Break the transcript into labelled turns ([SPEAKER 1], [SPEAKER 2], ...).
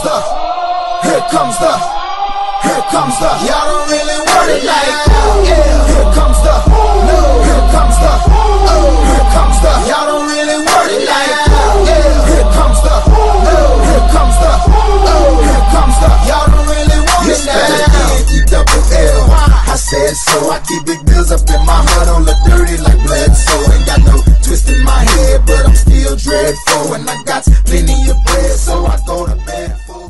[SPEAKER 1] comes the, here comes the, here comes the. Y'all don't really want it like that. Yeah. Here comes the. Here comes the. Here comes the. Y'all don't I got plenty of bread, so I go to bed for